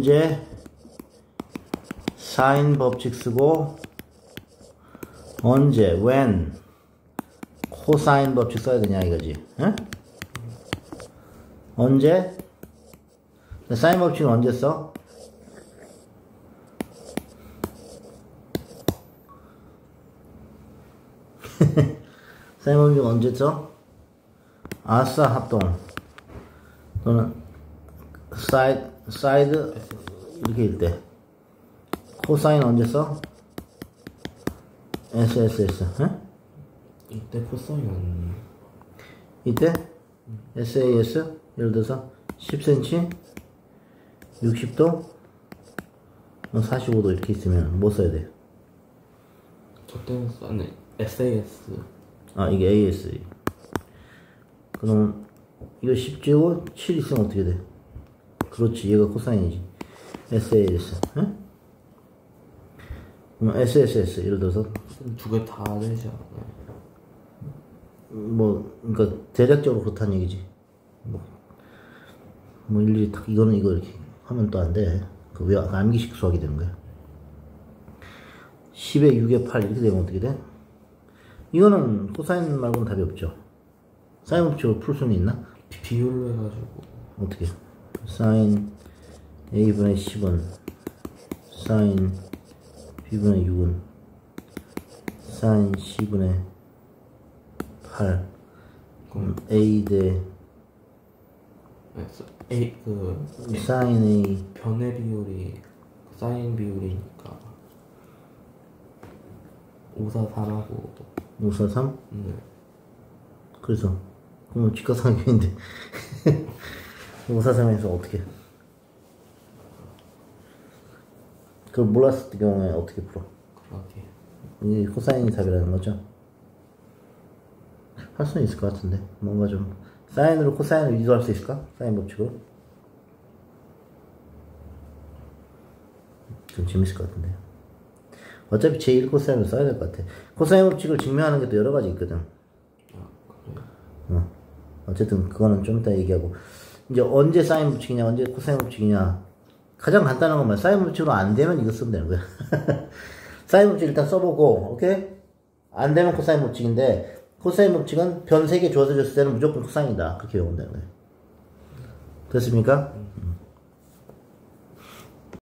언제 사인 법칙 쓰고 언제 when 코사인 법칙 써야 되냐 이거지 응? 언제 사인 법칙은 언제 써? 사인 법칙 언제 써? 아싸 합동 또는 side side 이렇게 일때 코사인 언제 써? SSS 응? 이때 코사인 안 이때 SAS 예를 들어서 10cm 60도 45도 이렇게 있으면 뭐 써야 돼? 저 때는 썼네 SAS 아 이게 AS 그럼 이거 10제곱 7 있으면 어떻게 돼? 그렇지. 얘가 코사인이지. SAS 응? SSS 예를 들어서. 두 개 다 되지 않아요? 뭐 그러니까 대략적으로 그렇다는 얘기지. 뭐, 뭐 일일이 딱 이거는 이거 이렇게 하면 또 안돼 그 왜 암기식 수학이 되는 거야? 10에 6에 8 이렇게 되면 어떻게 돼? 이거는 코사인 말고는 답이 없죠. 사인 법칙으로 풀 수는 있나? 비- 비율로 해가지고. 어떻게 사인 a분의 10은 사인 b분의 6은 사인 c분의 8 그럼 a 대 그래서 A 그 사인 a 변의 비율이 그 사인 비율이니까 543하고 5 4 3 네. 그래서 그럼 직각삼각형인데 5 4 3에서 어떻게 그걸 몰랐을 경우에 어떻게 풀어? 그러게 이게 코사인이 답이라는 거죠. 할 수는 있을 것 같은데 뭔가 좀 사인으로 코사인을 위조할 수 있을까? 사인 법칙으로 좀 재밌을 것 같은데 어차피 제1 코사인을 써야 될 것 같아 코사인 법칙을 증명하는 게 또 여러 가지 있거든 아? 어. 어쨌든 그거는 좀 이따 얘기하고 이제 언제 사인 법칙이냐 언제 코사인 법칙이냐. 가장 간단한 것만 사인 법칙으로 안 되면 이거 쓰면 되는 거야. 사인 법칙 일단 써보고 오케이? 안 되면 코사인 법칙인데 코사인 법칙은 변 3개 주어져 줬을 때는 무조건 코사인이다. 그렇게 되는 거예요. 됐습니까?